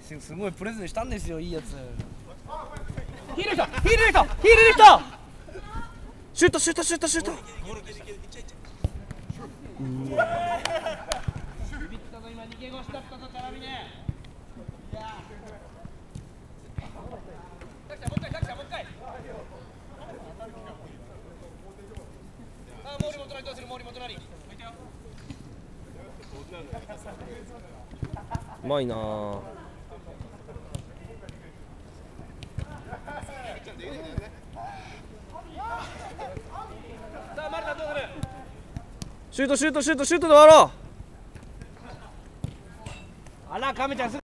すすごいプレゼントしたんですよいいやつ。ヒールしたヒールできたヒールできたシュートシュートシュートシュート。ううまいな。シュートシュートシュートシュートで終わろう。あら亀ちゃん